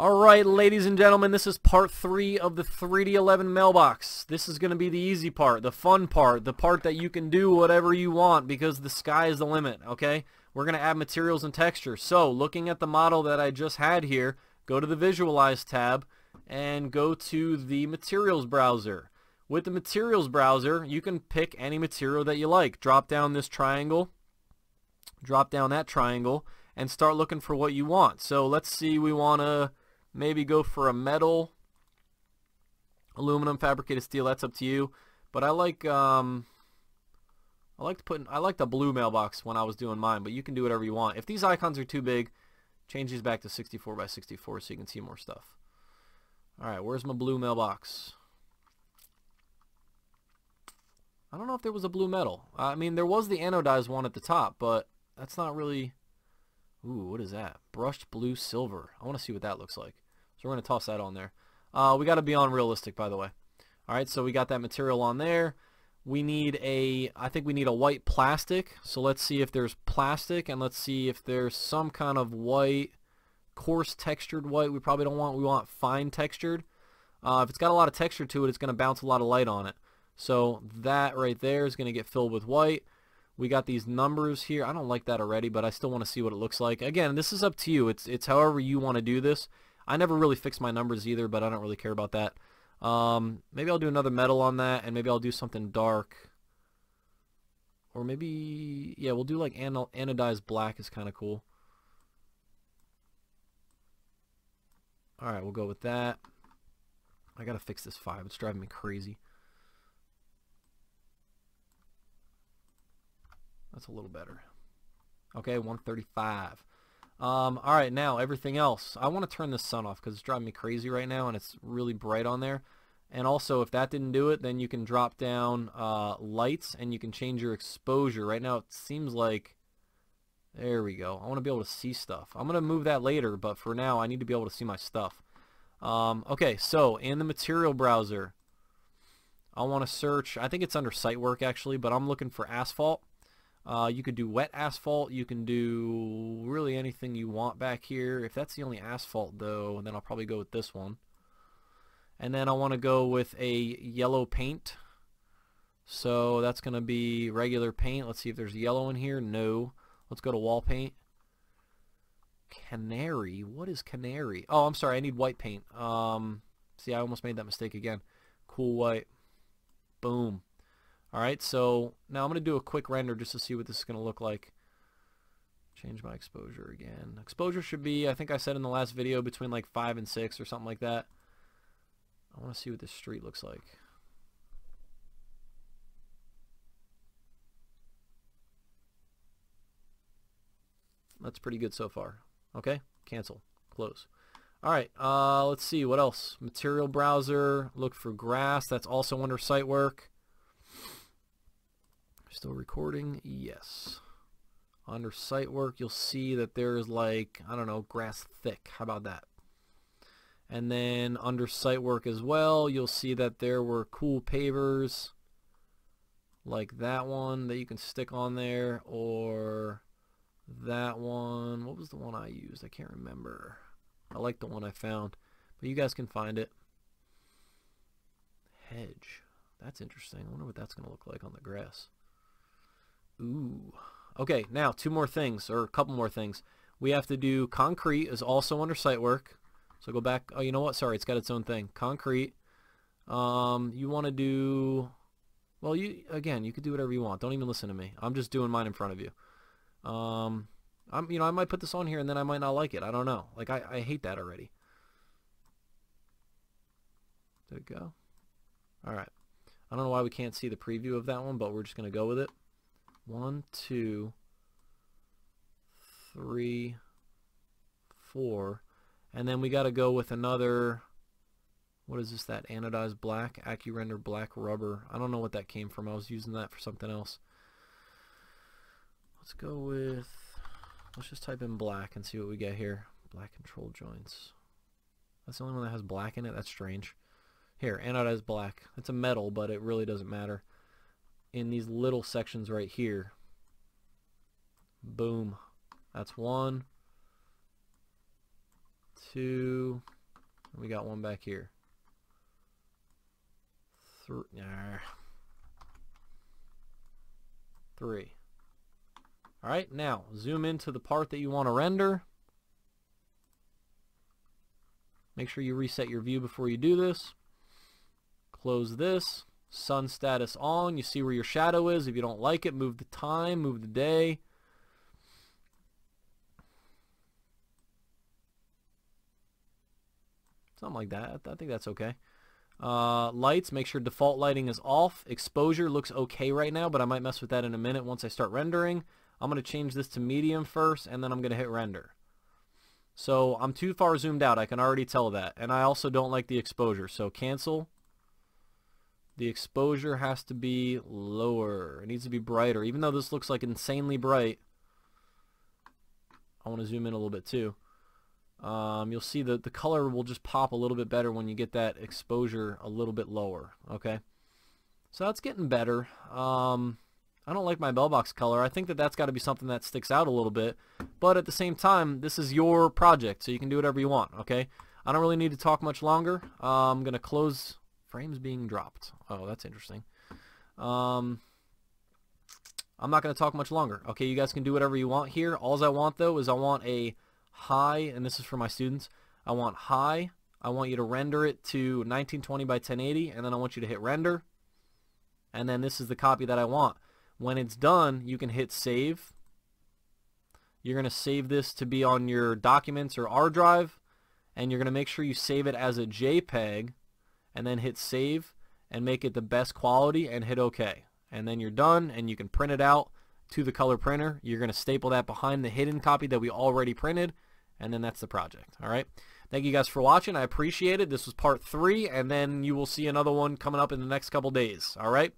Alright, ladies and gentlemen, this is part 3 of the 3D11 mailbox. This is going to be the easy part, the fun part, the part that you can do whatever you want because the sky is the limit, okay? We're going to add materials and texture. So, looking at the model that I just had here, go to the Visualize tab and go to the Materials browser. With the Materials browser, you can pick any material that you like. Drop down this triangle, drop down that triangle, and start looking for what you want. So, let's see, we want to maybe go for a metal aluminum fabricated steel that's up to you but I like um I like to put I like the blue mailbox when I was doing mine but you can do whatever you want if these icons are too big change these back to 64 by 64 so you can see more stuff alright where's my blue mailbox I don't know if there was a blue metal I mean there was the anodized one at the top but that's not really Ooh, what is that? Brushed blue silver. I want to see what that looks like. So we're going to toss that on there. Uh, we got to be on realistic, by the way. All right, so we got that material on there. We need a, I think we need a white plastic. So let's see if there's plastic, and let's see if there's some kind of white, coarse textured white. We probably don't want, we want fine textured. Uh, if it's got a lot of texture to it, it's going to bounce a lot of light on it. So that right there is going to get filled with white. We got these numbers here. I don't like that already, but I still want to see what it looks like. Again, this is up to you. It's it's however you want to do this. I never really fix my numbers either, but I don't really care about that. Um, maybe I'll do another metal on that, and maybe I'll do something dark. Or maybe, yeah, we'll do like anodized black is kind of cool. Alright, we'll go with that. I gotta fix this 5. It's driving me crazy. That's a little better. Okay, 135. Um, all right, now everything else. I want to turn the sun off because it's driving me crazy right now and it's really bright on there. And also, if that didn't do it, then you can drop down uh, lights and you can change your exposure. Right now, it seems like... There we go. I want to be able to see stuff. I'm going to move that later, but for now, I need to be able to see my stuff. Um, okay, so in the material browser, I want to search... I think it's under site work, actually, but I'm looking for asphalt. Uh, you could do wet asphalt. You can do really anything you want back here. If that's the only asphalt, though, then I'll probably go with this one. And then I want to go with a yellow paint. So that's going to be regular paint. Let's see if there's yellow in here. No. Let's go to wall paint. Canary. What is canary? Oh, I'm sorry. I need white paint. Um, see, I almost made that mistake again. Cool white. Boom. Alright, so now I'm going to do a quick render just to see what this is going to look like. Change my exposure again. Exposure should be, I think I said in the last video, between like 5 and 6 or something like that. I want to see what this street looks like. That's pretty good so far. Okay, cancel, close. Alright, uh, let's see, what else? Material browser, look for grass, that's also under site work. Still recording? Yes. Under site work, you'll see that there's like, I don't know, grass thick. How about that? And then under site work as well, you'll see that there were cool pavers like that one that you can stick on there or that one. What was the one I used? I can't remember. I like the one I found, but you guys can find it. Hedge. That's interesting. I wonder what that's going to look like on the grass. Ooh. Okay, now two more things, or a couple more things. We have to do concrete is also under site work. So go back. Oh, you know what? Sorry, it's got its own thing. Concrete. Um, you want to do... Well, you again, you could do whatever you want. Don't even listen to me. I'm just doing mine in front of you. Um, I'm, you know, I might put this on here and then I might not like it. I don't know. Like, I, I hate that already. Did it go? All right. I don't know why we can't see the preview of that one, but we're just going to go with it. One, two, three, four. And then we got to go with another, what is this, that anodized black, AccuRender black rubber. I don't know what that came from. I was using that for something else. Let's go with, let's just type in black and see what we get here. Black control joints. That's the only one that has black in it? That's strange. Here, anodized black. It's a metal, but it really doesn't matter in these little sections right here. Boom. That's one, two. We got one back here. Three. Three. All right, now zoom into the part that you want to render. Make sure you reset your view before you do this. Close this. Sun status on. You see where your shadow is. If you don't like it, move the time, move the day. Something like that. I think that's okay. Uh, lights, make sure default lighting is off. Exposure looks okay right now, but I might mess with that in a minute once I start rendering. I'm going to change this to medium first, and then I'm going to hit render. So I'm too far zoomed out. I can already tell that. And I also don't like the exposure. So cancel. The exposure has to be lower. It needs to be brighter. Even though this looks like insanely bright, I want to zoom in a little bit too. Um, you'll see that the color will just pop a little bit better when you get that exposure a little bit lower. Okay, so that's getting better. Um, I don't like my bell box color. I think that that's got to be something that sticks out a little bit. But at the same time, this is your project, so you can do whatever you want, okay? I don't really need to talk much longer. Uh, I'm going to close frames being dropped. Oh, that's interesting. Um, I'm not going to talk much longer. Okay, you guys can do whatever you want here. All I want, though, is I want a high, and this is for my students. I want high. I want you to render it to 1920 by 1080, and then I want you to hit render. And then this is the copy that I want. When it's done, you can hit save. You're going to save this to be on your documents or R drive, and you're going to make sure you save it as a JPEG, and then hit save and make it the best quality and hit OK. And then you're done, and you can print it out to the color printer. You're going to staple that behind the hidden copy that we already printed, and then that's the project. All right. Thank you guys for watching. I appreciate it. This was part three, and then you will see another one coming up in the next couple days. All right.